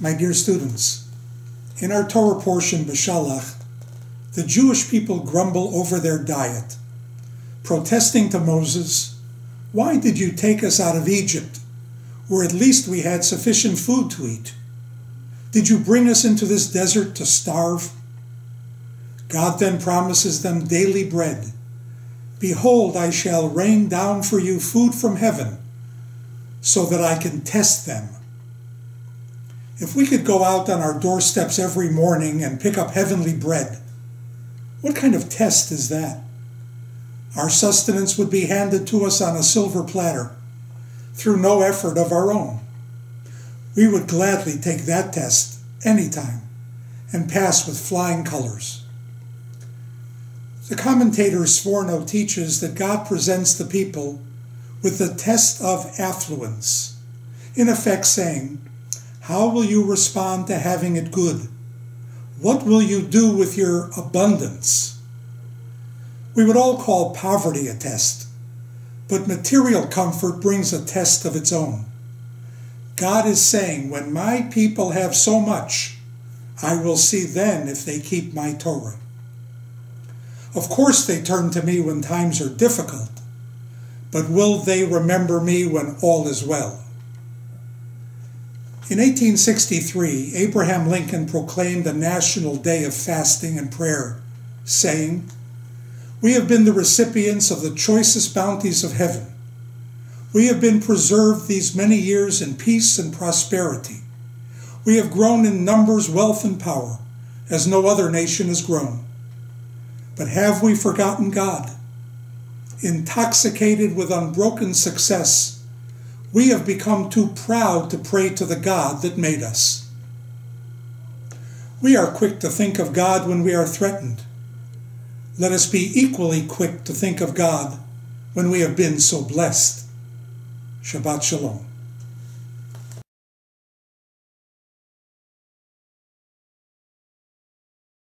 My dear students, in our Torah portion, Beshalach, the Jewish people grumble over their diet, protesting to Moses, Why did you take us out of Egypt, where at least we had sufficient food to eat? Did you bring us into this desert to starve? God then promises them daily bread. Behold, I shall rain down for you food from heaven, so that I can test them if we could go out on our doorsteps every morning and pick up heavenly bread, what kind of test is that? Our sustenance would be handed to us on a silver platter through no effort of our own. We would gladly take that test anytime and pass with flying colors. The commentator Sforno teaches that God presents the people with the test of affluence, in effect saying, how will you respond to having it good? What will you do with your abundance? We would all call poverty a test, but material comfort brings a test of its own. God is saying, When my people have so much, I will see then if they keep my Torah. Of course, they turn to me when times are difficult, but will they remember me when all is well? In 1863, Abraham Lincoln proclaimed a national day of fasting and prayer, saying, We have been the recipients of the choicest bounties of heaven. We have been preserved these many years in peace and prosperity. We have grown in numbers, wealth, and power, as no other nation has grown. But have we forgotten God? Intoxicated with unbroken success, we have become too proud to pray to the God that made us. We are quick to think of God when we are threatened. Let us be equally quick to think of God when we have been so blessed. Shabbat Shalom.